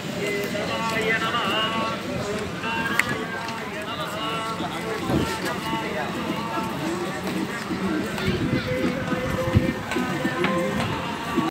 Yeah.